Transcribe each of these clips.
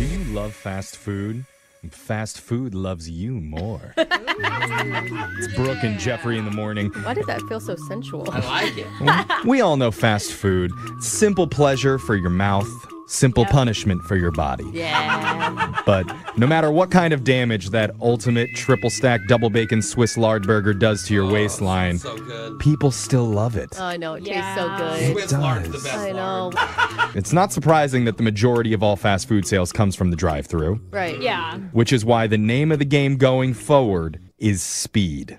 Do you love fast food? Fast food loves you more. it's Brooke and Jeffrey in the morning. Why did that feel so sensual? I like it. We all know fast food. Simple pleasure for your mouth, simple punishment for your body. Yeah. But no matter what kind of damage that ultimate triple stack double bacon Swiss lard burger does to your oh, waistline, So good. people still love it. Oh, I know. It tastes so good. Swiss lard's the does. best I know. lard. It's not surprising that the majority of all fast food sales comes from the drive through, Right. Yeah. which is why the name of the game going forward is speed.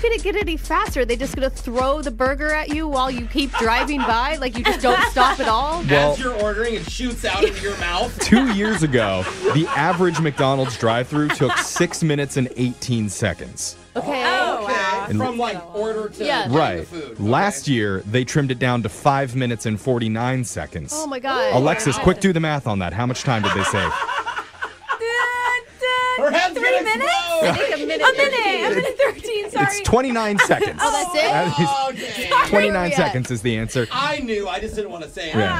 Whoa! How can it get any faster? Are they just gonna throw the burger at you while you keep driving by? Like you just don't stop at all? Well- As you're ordering, it shoots out into your mouth. Two years ago, the average McDonald's drive through took six minutes and 18 seconds. Okay. Oh, wow. Okay. From like order to Yeah. Right. the food. Okay. Last year, they trimmed it down to five minutes and 49 seconds. Oh my god. Alexis, quick do the math on that. How much time did they save? Her head's Three gonna minutes? explode. I think a minute. A minute. A minute 13. Sorry. It's 29 seconds. Oh, that's it? That is- oh, Okay. 29 seconds is the answer. I knew. I just didn't want to say it. Yeah.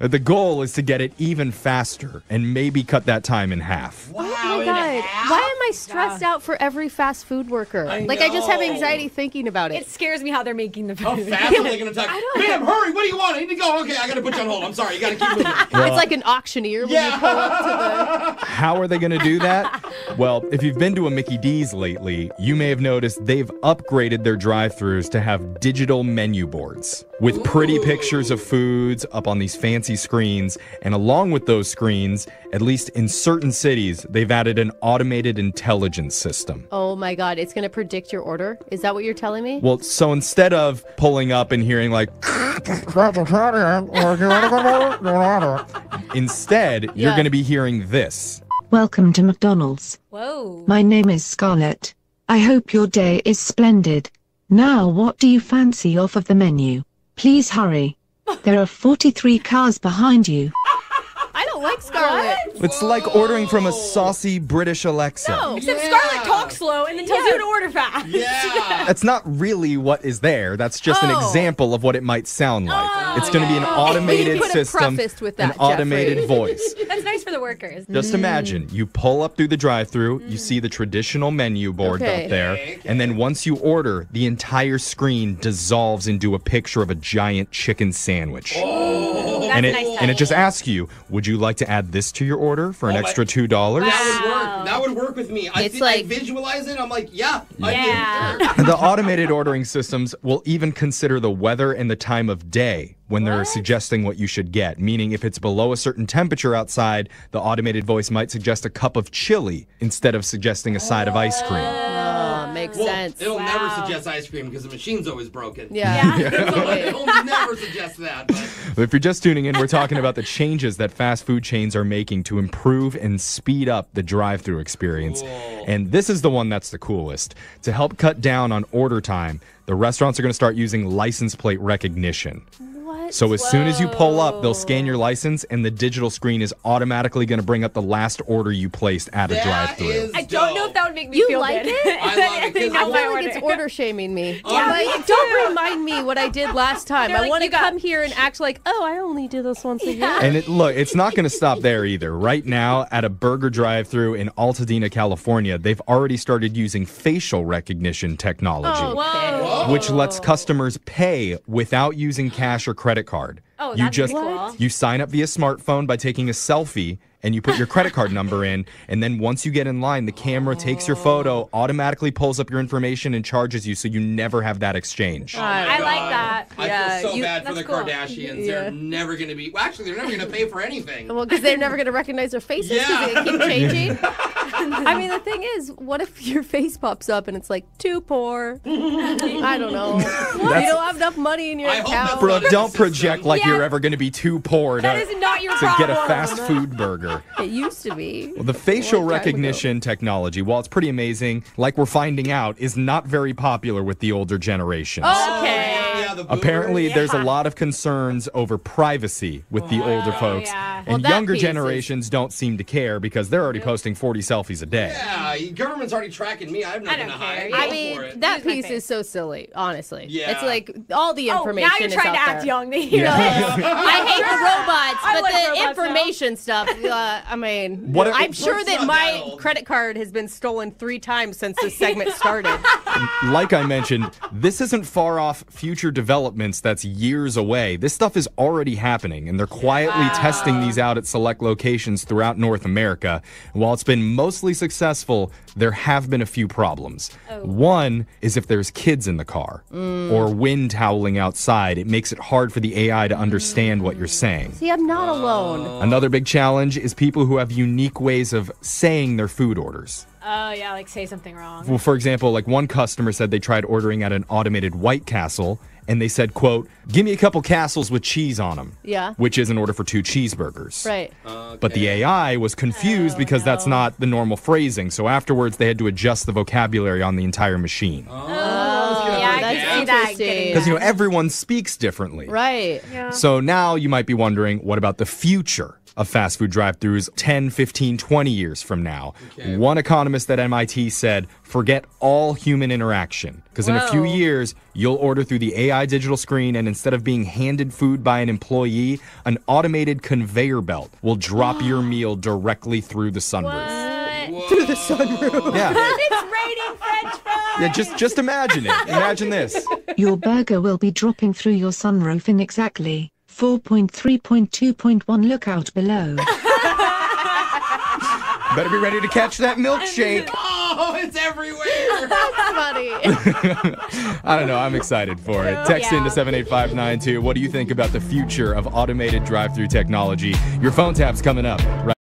Ah. The goal is to get it even faster and maybe cut that time in half. Wow. Oh my god. Why am I stressed out for every fast food worker? I like I just have anxiety thinking about it. It scares me how they're making the food. How fast are they going to talk? I don't Ma'am, hurry. What do you want? I need to go. Okay, I got to put you on hold. I'm sorry. You got to keep moving. it's like an auctioneer when you pull up to How are they going to do that? Well, if you've been to a Mickey D's lately, you may have noticed they've upgraded their drive throughs to have digital menu boards with pretty pictures of foods up on these fancy screens. And along with those screens, at least in certain cities, they've added an automated intelligence system. Oh my god, it's gonna predict your order. Is that what you're telling me? Well, so instead of pulling up and hearing like, instead, you're Yeah. going to be hearing this. Welcome to McDonald's. Whoa. My name is Scarlett. I hope your day is splendid. Now, what do you fancy off of the menu? Please hurry. There are 43 cars behind you. I don't like Scarlett. It's like ordering from a saucy British Alexa. No. Except Yeah. Scarlett talks slow and then tells you to order fast. Yeah. That's not really what is there. That's just an Oh. example of what it might sound like. Oh, it's going to be an automated could have system, prefaced with an automated Jeffrey. voice. That's nice for the workers. Just imagine you pull up through the drive-through, you see the traditional menu board Okay. up there, Okay, okay. and then once you order, the entire screen dissolves into a picture of a giant chicken sandwich. Oh. That's and it nice and it just asks you, would you like to add this to your order for an Oh my- extra two dollars? That would work. That would work with me. I, It's thi- I visualize it. I'm like, yeah. I Yeah. think sure. The automated ordering systems will even consider the weather and the time of day when they're suggesting what you should get. Meaning, if it's below a certain temperature outside, the automated voice might suggest a cup of chili instead of suggesting a side of ice cream. Makes Well, sense. it'll never suggest ice cream because the machine's always broken. Yeah. So it'll never suggest that. But But if you're just tuning in, we're talking about the changes that fast food chains are making to improve and speed up the drive through experience. And this is the one that's the coolest. To help cut down on order time, the restaurants are going to start using license plate recognition. What? So as soon as you pull up, they'll scan your license, and the digital screen is automatically going to bring up the last order you placed at a drive-through. is I don't know if would make me You feel like good. it? I love it, 'cause Think I I feel like it's order. order shaming me. Oh, like, don't remind me what I did last time. They're I like, want to you got- come here and act like, oh, I only do this once a year. And it, look, it's not going to stop there either. Right now, at a burger drive-through in Altadena, California, they've already started using facial recognition technology. Oh, Whoa. Whoa. which lets customers pay without using cash or credit card. Oh, you that's just cool. you sign up via smartphone by taking a selfie and you put your credit card number in and then once you get in line the camera takes your photo automatically pulls up your information and charges you so you never have that exchange Oh my I like that. I Yeah, feel so you- bad for the cool. Kardashians. Yeah. They're never going to be. Well, actually, they're never going to pay for anything. Well, because they're never going to recognize their faces because Yeah. they keep changing. I mean, the thing is, what if your face pops up and it's like too poor? I don't know. you don't have enough money in your I hope account. that's Bro, not don't project like Yeah. you're ever going to be too poor That to, is not your to problem. get a fast food burger. It used to be. Well, the facial Long time ago. recognition technology, while it's pretty amazing, like we're finding out, is not very popular with the older generation. Okay. Yeah, the the boomers. Apparently, there's a lot of concerns over privacy with the older folks. yeah. Well, And that younger piece is- generations don't seem to care because they're already posting 40 selfies a day. Yeah, government's already tracking me. I have nothing don't to care. hide. I Go mean, that Use piece is so silly, honestly. Yeah. It's like all the information. Oh, information now you're is trying out to act there. young. You You know, know? I hate the robots, I but like the robots now. information stuff. Uh, I mean, What if- I'm sure that my that credit card has been stolen three times since this segment started. Like I mentioned, this isn't far off future developments that's years away. This stuff is already happening, and they're quietly testing these out at select locations throughout North America. While it's been mostly successful, there have been a few problems. Oh. One is if there's kids in the car mm. or wind howling outside, it makes it hard for the AI to understand what you're mm. saying. See, I'm not alone. Another big challenge is people who have unique ways of saying their food orders. Oh yeah, like say something wrong. Well, for example, like one customer said they tried ordering at an automated White Castle and they said, quote, give me a couple castles with cheese on them. Yeah. Which is an order for two cheeseburgers. Right. But the AI was confused oh, because that's not the normal phrasing. So afterwards, they had to adjust the vocabulary on the entire machine. Oh, oh yeah, I that's see that interesting. Because, you know, everyone speaks differently. Right. So now you might be wondering, what about the future of fast food drive throughs 10, 15, 20 years from now? Okay. One economist at MIT said, forget all human interaction. Because in a few years, you'll order through the AI digital screen, and instead of being handed food by an employee, an automated conveyor belt will drop your meal directly through the sunroof. Through the sunroof. Yeah. it's raining French fries. yeah, just just imagine it. Imagine this. Your burger will be dropping through your sunroof in exactly 4.3.2.1. Look out below. Better be ready to catch that milkshake. Oh, it's everywhere. That's Funny. I don't know. I'm excited for it. Text Yeah. into 78592. What do you think about the future of automated drive through technology? Your phone tap's coming up. Right